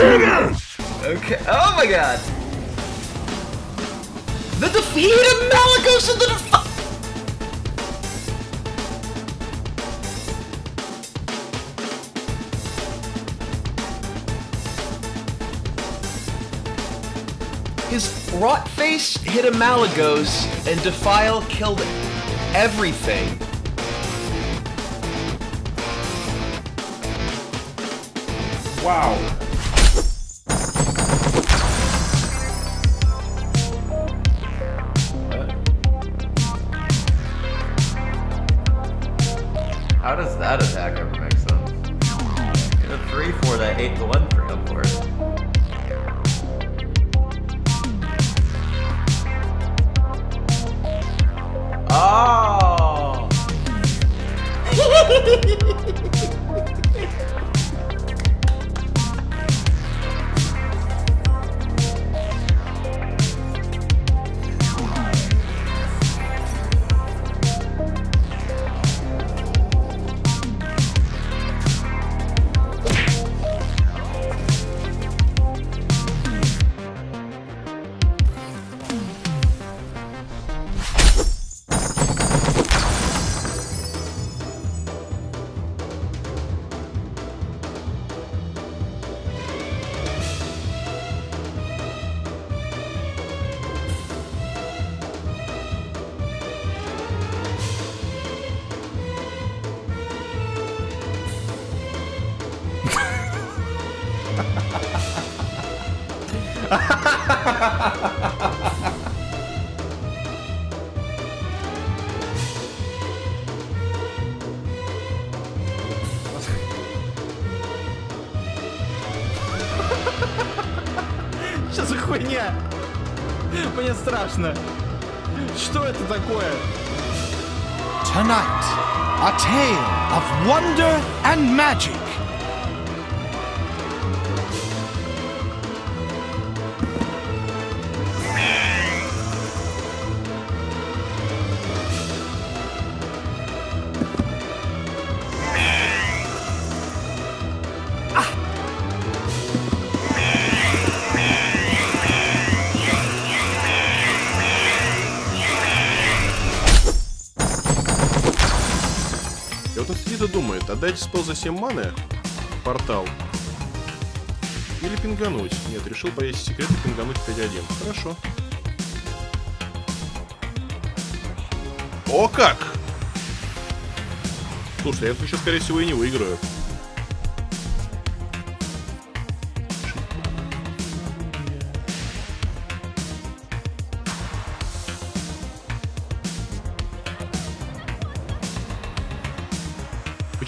Okay. Oh my god. The defeat of Malygos and the defi- ah! His Rotface hit a Malygos and Defile killed everything. Wow. That attack ever make sense? Get a 3 for that 8 to Что за хуйня? Мне страшно. Что это такое? Tonight, a tale of wonder and magic. Вот он сидит и думает, отдать спел за 7 маны, портал, или пингануть. Нет, решил повесить секрет и пингануть 5-1. Хорошо. О как! Слушай, я тут еще, скорее всего, и не выиграю.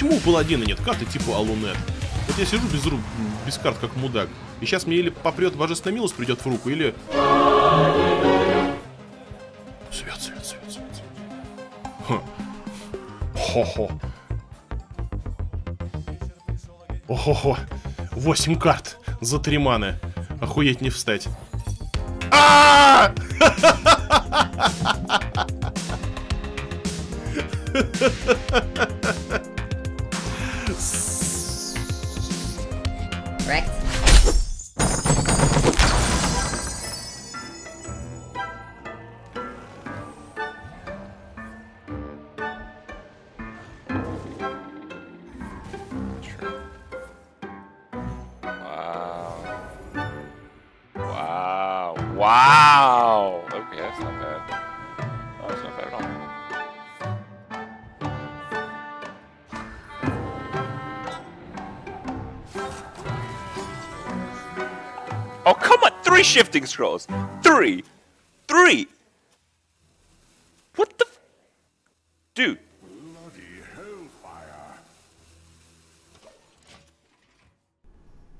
Почему у паладина нет карты типа Алунет? Вот я сижу без рук, без карт, как мудак. И сейчас мне или попрет божественная милость придет в руку, или... Свет, свет, свет, свет, свет. Хо-хо. Охо-хо. Восемь карт за три маны. Охуеть не встать. А! Correct? Wow. Wow. Wow. Three shifting scrolls. Three. Three. What the? F Dude. Bloody hellfire.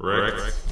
Rex.